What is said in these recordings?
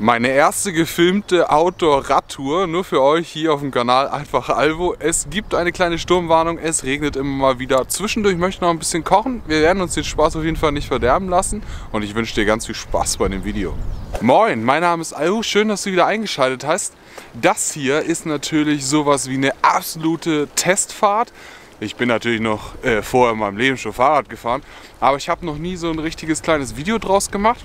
Meine erste gefilmte Outdoor-Radtour, nur für euch hier auf dem Kanal Einfach Alvo. Es gibt eine kleine Sturmwarnung, es regnet immer mal wieder. Zwischendurch möchte ich noch ein bisschen kochen. Wir werden uns den Spaß auf jeden Fall nicht verderben lassen und ich wünsche dir ganz viel Spaß bei dem Video. Moin, mein Name ist Alvo, schön, dass du wieder eingeschaltet hast. Das hier ist natürlich sowas wie eine absolute Testfahrt. Ich bin natürlich noch äh, vorher in meinem Leben schon Fahrrad gefahren, aber ich habe noch nie so ein richtiges kleines Video draus gemacht.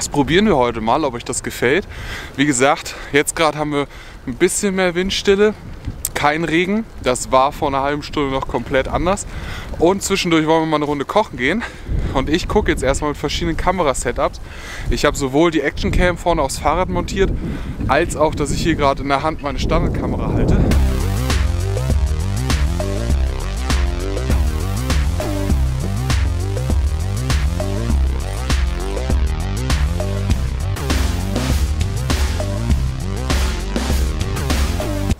Das probieren wir heute mal, ob euch das gefällt. Wie gesagt, jetzt gerade haben wir ein bisschen mehr Windstille, kein Regen. Das war vor einer halben Stunde noch komplett anders. Und zwischendurch wollen wir mal eine Runde kochen gehen. Und ich gucke jetzt erstmal mit verschiedenen Kamerasetups. Ich habe sowohl die Actioncam vorne aufs Fahrrad montiert, als auch, dass ich hier gerade in der Hand meine Standardkamera halte.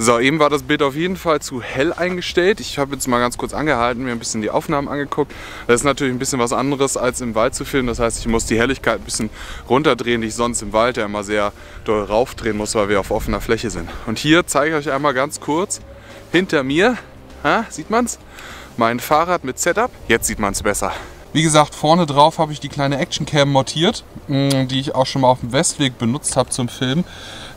So, eben war das Bild auf jeden Fall zu hell eingestellt. Ich habe jetzt mal ganz kurz angehalten, mir ein bisschen die Aufnahmen angeguckt. Das ist natürlich ein bisschen was anderes als im Wald zu filmen. Das heißt, ich muss die Helligkeit ein bisschen runterdrehen, die ich sonst im Wald ja immer sehr doll raufdrehen muss, weil wir auf offener Fläche sind. Und hier zeige ich euch einmal ganz kurz hinter mir, ha, sieht man's? Mein Fahrrad mit Setup. Jetzt sieht man es besser. Wie gesagt, vorne drauf habe ich die kleine Actioncam montiert, mm, die ich auch schon mal auf dem Westweg benutzt habe zum Filmen.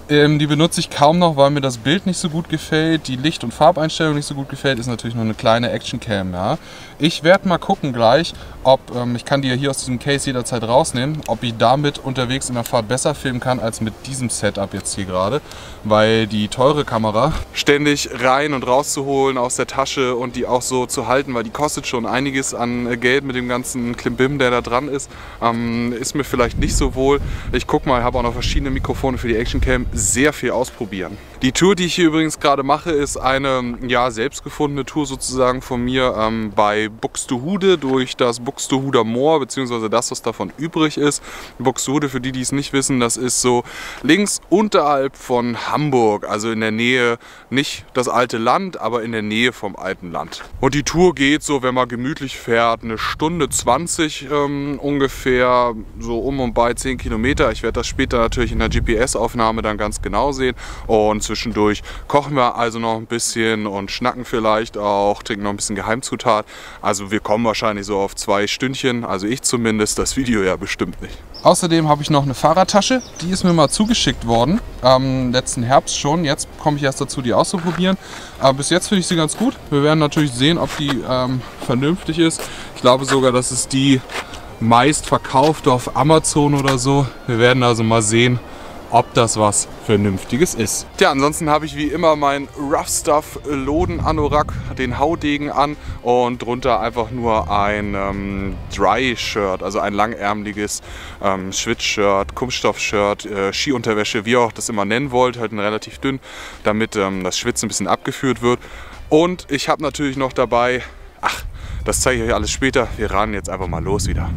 Ähm, die benutze ich kaum noch, weil mir das Bild nicht so gut gefällt, die Licht- und Farbeinstellung nicht so gut gefällt. Ist natürlich nur eine kleine Actioncam. Ja. Ich werde mal gucken gleich, ob ähm, ich kann die ja hier aus diesem Case jederzeit rausnehmen, ob ich damit unterwegs in der Fahrt besser filmen kann als mit diesem Setup jetzt hier gerade, weil die teure Kamera ständig rein und rauszuholen aus der Tasche und die auch so zu halten, weil die kostet schon einiges an äh, Geld mit dem ganzen Klimbim, der da dran ist, ähm, ist mir vielleicht nicht so wohl. Ich gucke mal, ich habe auch noch verschiedene Mikrofone für die Actioncam, sehr viel ausprobieren. Die Tour, die ich hier übrigens gerade mache, ist eine ja, selbst gefundene Tour sozusagen von mir ähm, bei Buxtehude durch das Buxtehuder Moor, beziehungsweise das, was davon übrig ist. Buxtehude, für die, die es nicht wissen, das ist so links unterhalb von Hamburg, also in der Nähe, nicht das alte Land, aber in der Nähe vom alten Land. Und die Tour geht so, wenn man gemütlich fährt, eine Stunde 20 ähm, ungefähr, so um und bei 10 Kilometer. Ich werde das später natürlich in der GPS-Aufnahme dann ganz genau sehen. Und zwischendurch kochen wir also noch ein bisschen und schnacken vielleicht auch, trinken noch ein bisschen Geheimzutat. Also wir kommen wahrscheinlich so auf zwei Stündchen, also ich zumindest, das Video ja bestimmt nicht. Außerdem habe ich noch eine Fahrradtasche, die ist mir mal zugeschickt worden, ähm, letzten Herbst schon. Jetzt komme ich erst dazu, die auszuprobieren. Aber bis jetzt finde ich sie ganz gut. Wir werden natürlich sehen, ob die ähm, vernünftig ist. Ich glaube sogar, dass es die meist verkaufte auf Amazon oder so. Wir werden also mal sehen, ob das was Vernünftiges ist. Tja, ansonsten habe ich wie immer mein Rough Stuff Loden Anorak, den Haudegen an und drunter einfach nur ein ähm, Dry Shirt, also ein langärmeliges ähm, Schwitzshirt, Kunststoff-Shirt, äh, Skiunterwäsche, wie ihr auch das immer nennen wollt, halt ein relativ dünn, damit ähm, das Schwitzen ein bisschen abgeführt wird. Und ich habe natürlich noch dabei, ach, das zeige ich euch alles später, wir rannen jetzt einfach mal los wieder.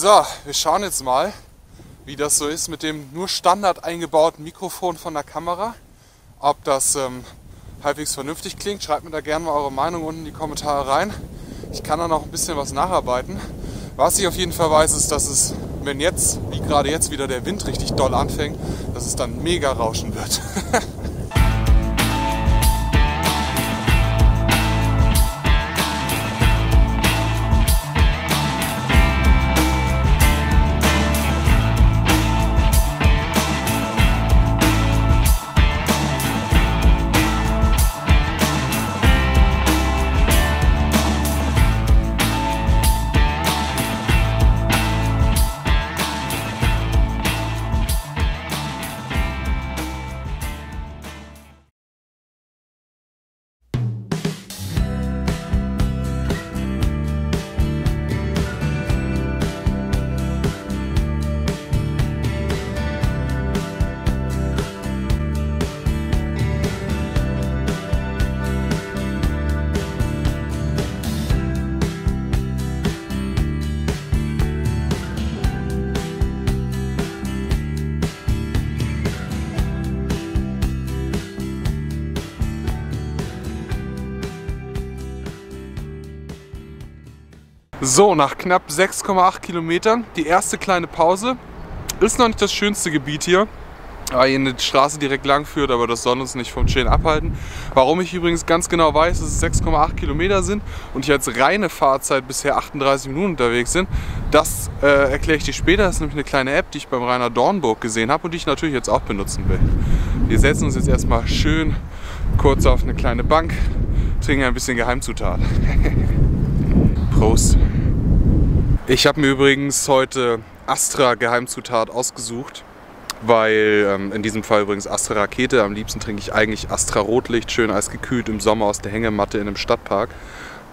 So, wir schauen jetzt mal, wie das so ist mit dem nur Standard eingebauten Mikrofon von der Kamera. Ob das ähm, halbwegs vernünftig klingt. Schreibt mir da gerne mal eure Meinung unten in die Kommentare rein. Ich kann da noch ein bisschen was nacharbeiten. Was ich auf jeden Fall weiß, ist, dass es, wenn jetzt, wie gerade jetzt wieder der Wind richtig doll anfängt, dass es dann mega rauschen wird. So, nach knapp 6,8 Kilometern, die erste kleine Pause. Ist noch nicht das schönste Gebiet hier, weil hier eine Straße direkt lang führt, aber das soll uns nicht vom Chillen abhalten. Warum ich übrigens ganz genau weiß, dass es 6,8 Kilometer sind und ich als reine Fahrzeit bisher 38 Minuten unterwegs bin, das äh, erkläre ich dir später. Das ist nämlich eine kleine App, die ich beim Rainer Dornburg gesehen habe und die ich natürlich jetzt auch benutzen will. Wir setzen uns jetzt erstmal schön kurz auf eine kleine Bank, trinken ein bisschen Geheimzutat. Prost. Ich habe mir übrigens heute Astra Geheimzutat ausgesucht, weil ähm, in diesem Fall übrigens Astra Rakete. Am liebsten trinke ich eigentlich Astra Rotlicht, schön eisgekühlt im Sommer aus der Hängematte in einem Stadtpark.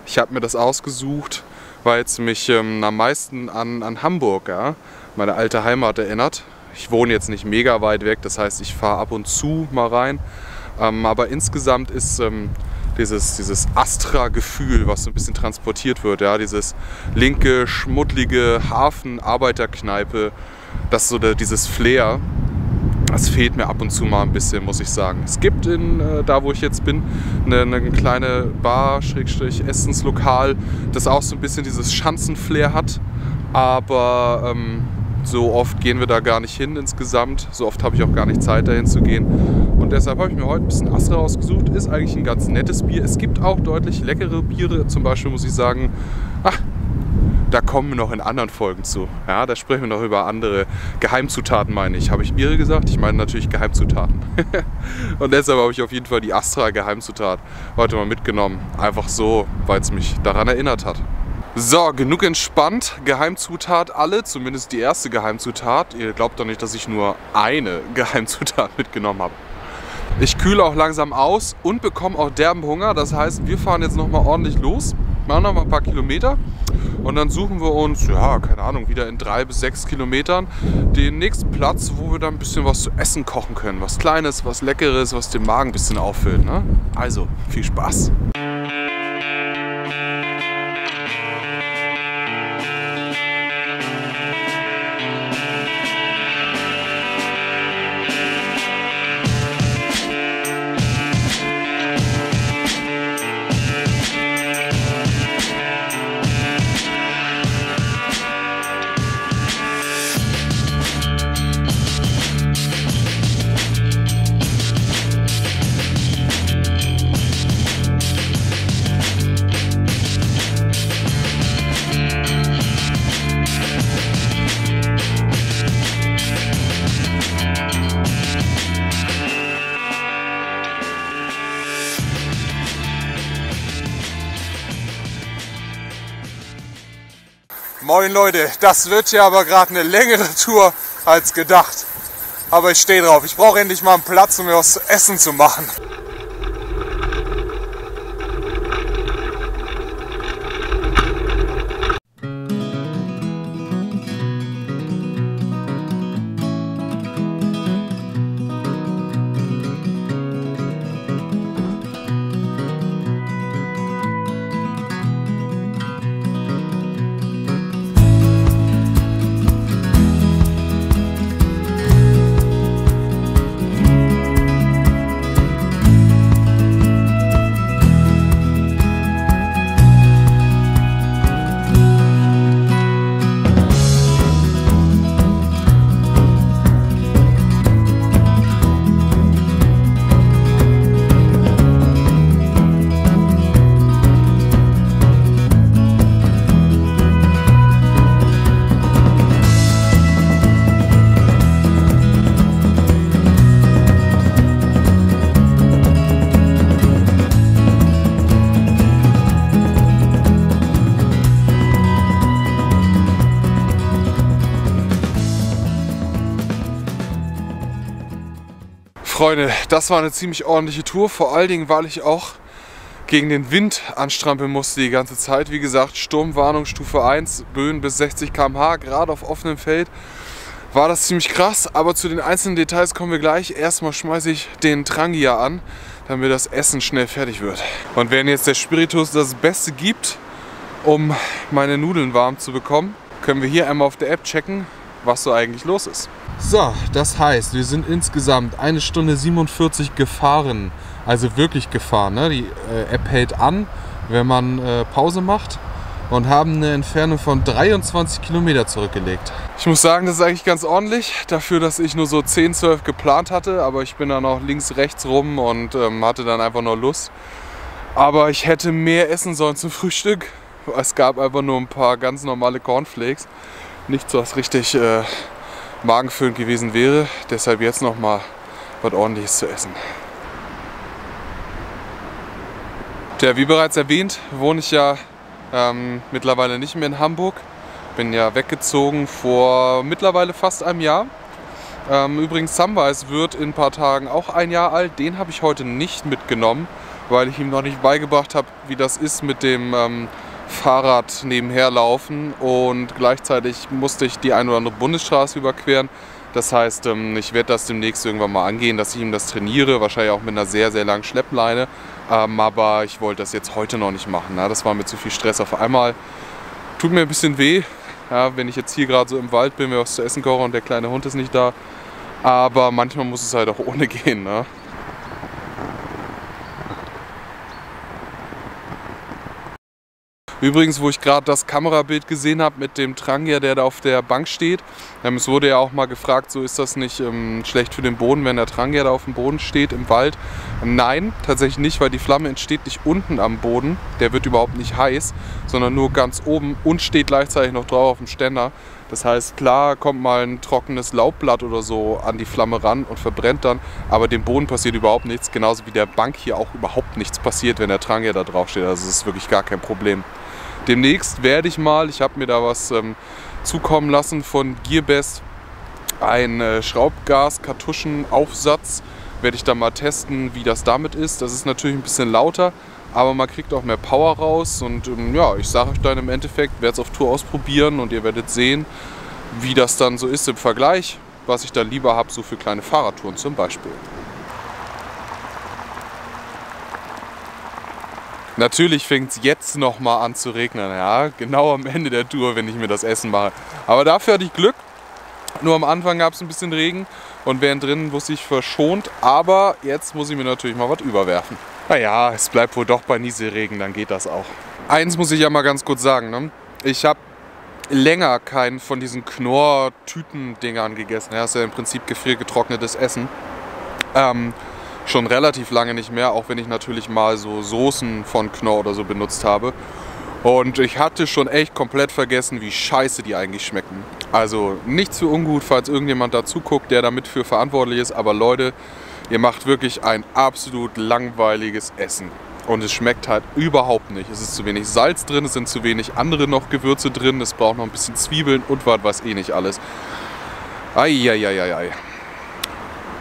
Ich habe mir das ausgesucht, weil es mich ähm, am meisten an, an Hamburg, ja, meine alte Heimat erinnert. Ich wohne jetzt nicht mega weit weg, das heißt, ich fahre ab und zu mal rein. Ähm, aber insgesamt ist ähm, dieses, dieses Astra-Gefühl, was so ein bisschen transportiert wird, ja, dieses linke, schmuddlige Hafen-Arbeiterkneipe, das so der, dieses Flair, das fehlt mir ab und zu mal ein bisschen, muss ich sagen. Es gibt in, äh, da wo ich jetzt bin, eine, eine kleine Bar, Schrägstrich, Essenslokal, das auch so ein bisschen dieses Schanzenflair hat, aber ähm, so oft gehen wir da gar nicht hin insgesamt. So oft habe ich auch gar nicht Zeit dahin zu gehen. Und deshalb habe ich mir heute ein bisschen Astra ausgesucht. Ist eigentlich ein ganz nettes Bier. Es gibt auch deutlich leckere Biere. Zum Beispiel muss ich sagen, ach, da kommen wir noch in anderen Folgen zu. Ja, da sprechen wir noch über andere Geheimzutaten, meine ich. Habe ich Biere gesagt? Ich meine natürlich Geheimzutaten. und deshalb habe ich auf jeden Fall die Astra Geheimzutat heute mal mitgenommen. Einfach so, weil es mich daran erinnert hat. So, genug entspannt. Geheimzutat alle, zumindest die erste Geheimzutat. Ihr glaubt doch nicht, dass ich nur eine Geheimzutat mitgenommen habe. Ich kühle auch langsam aus und bekomme auch derben Hunger. Das heißt, wir fahren jetzt nochmal ordentlich los, machen nochmal ein paar Kilometer und dann suchen wir uns, ja, keine Ahnung, wieder in drei bis sechs Kilometern den nächsten Platz, wo wir dann ein bisschen was zu essen kochen können. Was Kleines, was Leckeres, was den Magen ein bisschen auffüllt. Ne? Also, viel Spaß! Moin Leute, das wird ja aber gerade eine längere Tour als gedacht. Aber ich stehe drauf. Ich brauche endlich mal einen Platz, um mir was zu essen zu machen. Freunde, das war eine ziemlich ordentliche Tour, vor allen Dingen, weil ich auch gegen den Wind anstrampeln musste die ganze Zeit. Wie gesagt, Sturmwarnung Stufe 1, Böen bis 60 km/h, gerade auf offenem Feld. War das ziemlich krass, aber zu den einzelnen Details kommen wir gleich. Erstmal schmeiße ich den Trangia an, damit das Essen schnell fertig wird. Und wenn jetzt der Spiritus das Beste gibt, um meine Nudeln warm zu bekommen, können wir hier einmal auf der App checken, was so eigentlich los ist. So, das heißt, wir sind insgesamt eine Stunde 47 gefahren. Also wirklich gefahren. Ne? Die äh, App hält an, wenn man äh, Pause macht. und haben eine Entfernung von 23 Kilometer zurückgelegt. Ich muss sagen, das ist eigentlich ganz ordentlich, dafür, dass ich nur so 10, 12 geplant hatte, aber ich bin dann auch links, rechts rum und ähm, hatte dann einfach nur Lust. Aber ich hätte mehr essen sollen zum Frühstück. Es gab einfach nur ein paar ganz normale Cornflakes. Nichts, was richtig äh, magenfüllend gewesen wäre. Deshalb jetzt nochmal was ordentliches zu essen. Tja, wie bereits erwähnt, wohne ich ja ähm, mittlerweile nicht mehr in Hamburg. Bin ja weggezogen vor mittlerweile fast einem Jahr. Ähm, übrigens, Samwise wird in ein paar Tagen auch ein Jahr alt. Den habe ich heute nicht mitgenommen, weil ich ihm noch nicht beigebracht habe, wie das ist mit dem ähm, Fahrrad nebenher laufen. Und gleichzeitig musste ich die ein oder andere Bundesstraße überqueren. Das heißt, ähm, ich werde das demnächst irgendwann mal angehen, dass ich ihm das trainiere, wahrscheinlich auch mit einer sehr, sehr langen Schleppleine. Ähm, aber ich wollte das jetzt heute noch nicht machen. Ne? Das war mir zu viel Stress auf einmal. Tut mir ein bisschen weh, wenn ich jetzt hier gerade so im Wald bin, mir was zu essen koche und der kleine Hund ist nicht da. Aber manchmal muss es halt auch ohne gehen. Übrigens, wo ich gerade das Kamerabild gesehen habe mit dem Trangier, der da auf der Bank steht, ähm, es wurde ja auch mal gefragt, so ist das nicht ähm, schlecht für den Boden, wenn der Trangier da auf dem Boden steht im Wald. Ähm, nein, tatsächlich nicht, weil die Flamme entsteht nicht unten am Boden, der wird überhaupt nicht heiß, sondern nur ganz oben und steht gleichzeitig noch drauf auf dem Ständer. Das heißt, klar kommt mal ein trockenes Laubblatt oder so an die Flamme ran und verbrennt dann, aber dem Boden passiert überhaupt nichts, genauso wie der Bank hier auch überhaupt nichts passiert, wenn der Trangier da drauf steht. Also es ist wirklich gar kein Problem. Demnächst werde ich mal, ich habe mir da was ähm, zukommen lassen von Gearbest, ein äh, Schraubgas-Kartuschenaufsatz. Werde ich da mal testen, wie das damit ist. Das ist natürlich ein bisschen lauter, aber man kriegt auch mehr Power raus. Und ähm, ja, ich sage euch dann im Endeffekt, werde es auf Tour ausprobieren und ihr werdet sehen, wie das dann so ist im Vergleich, was ich dann lieber habe, so für kleine Fahrradtouren zum Beispiel. Natürlich fängt es jetzt noch mal an zu regnen, ja, genau am Ende der Tour, wenn ich mir das Essen mache. Aber dafür hatte ich Glück. Nur am Anfang gab es ein bisschen Regen und während drin wusste ich verschont. Aber jetzt muss ich mir natürlich mal was überwerfen. Naja, es bleibt wohl doch bei Nieselregen, dann geht das auch. Eins muss ich ja mal ganz kurz sagen. Ne? Ich habe länger keinen von diesen Knorr-Tüten-Dingern gegessen. Ja, das ist ja im Prinzip gefriergetrocknetes Essen. Ähm, schon relativ lange nicht mehr, auch wenn ich natürlich mal so Soßen von Knorr oder so benutzt habe. Und ich hatte schon echt komplett vergessen, wie scheiße die eigentlich schmecken. Also nichts für ungut, falls irgendjemand dazu guckt, der damit für verantwortlich ist. Aber Leute, ihr macht wirklich ein absolut langweiliges Essen. Und es schmeckt halt überhaupt nicht. Es ist zu wenig Salz drin, es sind zu wenig andere noch Gewürze drin, es braucht noch ein bisschen Zwiebeln und was weiß eh nicht alles. Eieieiei.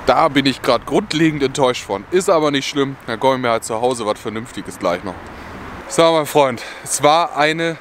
Da bin ich gerade grundlegend enttäuscht von. Ist aber nicht schlimm. Dann komme ich mir halt zu Hause was Vernünftiges gleich noch. So, mein Freund, es war eine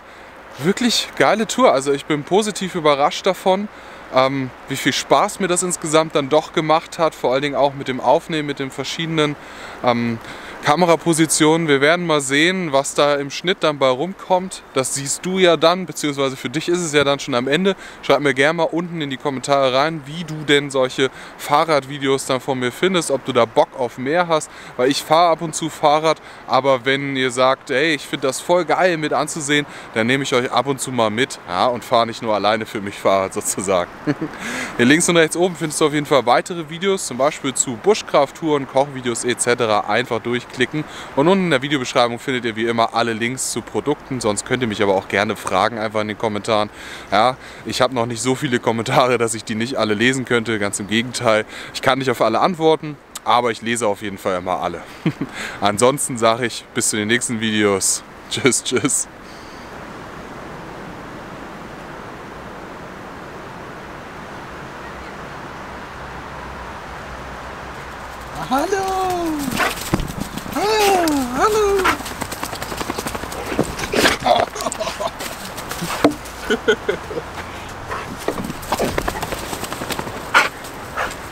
wirklich geile Tour. Also ich bin positiv überrascht davon, ähm, wie viel Spaß mir das insgesamt dann doch gemacht hat. Vor allen Dingen auch mit dem Aufnehmen, mit den verschiedenen ähm, Kamerapositionen. Wir werden mal sehen, was da im Schnitt dann bei rumkommt. Das siehst du ja dann, beziehungsweise für dich ist es ja dann schon am Ende. Schreib mir gerne mal unten in die Kommentare rein, wie du denn solche Fahrradvideos dann von mir findest, ob du da Bock auf mehr hast, weil ich fahre ab und zu Fahrrad, aber wenn ihr sagt, ey, ich finde das voll geil mit anzusehen, dann nehme ich euch ab und zu mal mit ja, und fahre nicht nur alleine für mich Fahrrad sozusagen. Hier links und rechts oben findest du auf jeden Fall weitere Videos, zum Beispiel zu Buschkrafttouren, Kochvideos etc. einfach durch klicken. Und unten in der Videobeschreibung findet ihr wie immer alle Links zu Produkten. Sonst könnt ihr mich aber auch gerne fragen, einfach in den Kommentaren. Ja, ich habe noch nicht so viele Kommentare, dass ich die nicht alle lesen könnte. Ganz im Gegenteil. Ich kann nicht auf alle antworten, aber ich lese auf jeden Fall immer alle. Ansonsten sage ich bis zu den nächsten Videos. Tschüss, tschüss.